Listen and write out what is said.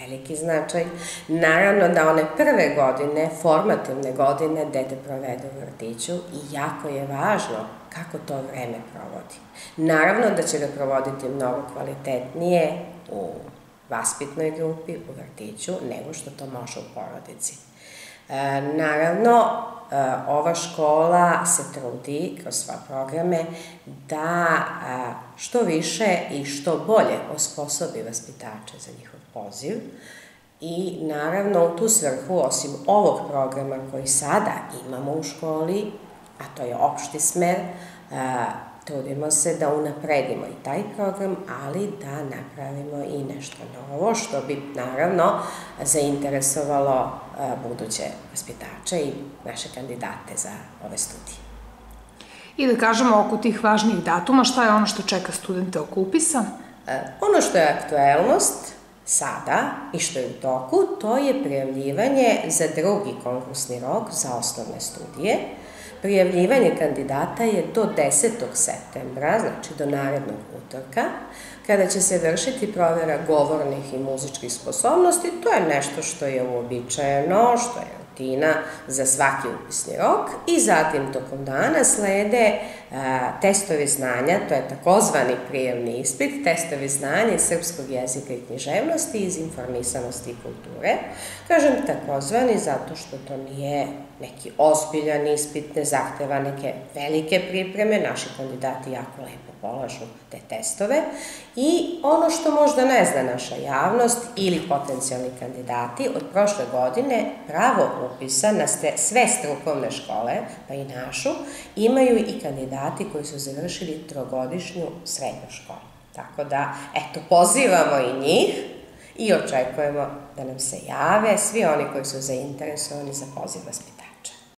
veliki značaj. Naravno da one prve godine, formativne godine, dete provede u vrtiću i jako je važno kako to vreme provodi. Naravno da će ga provoditi mnogo kvalitetnije u vaspitnoj grupi, u vrtiću, nego što to može u porodici. E, naravno, ova škola se trudi kroz sva programe da e, što više i što bolje osposobi vaspitače za njihov poziv i naravno u tu svrhu, osim ovog programa koji sada imamo u školi, a to je opšti smer, trudimo se da unapredimo i taj program, ali da napravimo i nešto novo, što bi naravno zainteresovalo buduće vaspitače i naše kandidate za ove studije. I da kažemo oko tih važnijih datuma, šta je ono što čeka studente oko upisa? Ono što je aktuelnost sada i što je u toku, to je prijavljivanje za drugi konkursni rok za osnovne studije, Prijavljivanje kandidata je do 10. septembra, znači do narednog utorka, kada će se vršiti provera govornih i muzičkih sposobnosti. To je nešto što je uobičajeno, što je rutina za svaki upisni rok i zatim tokom dana slede testovi znanja, to je takozvani prijemni ispit, testovi znanja iz srpskog jezika i književnosti, iz informisanosti i kulture. Kažem takozvani zato što to nije neki ozbiljan ispit, ne zahteva neke velike pripreme, naši kandidati jako lepo polažu te testove i ono što možda ne zna naša javnost ili potencijalni kandidati, od prošle godine pravo upisa na sve strukovne škole, pa i našu, imaju i kandidati koji su završili trogodišnju srednju školu. Tako da, eto, pozivamo i njih i očekujemo da nam se jave svi oni koji su zainteresovani za poziv vaspitanja.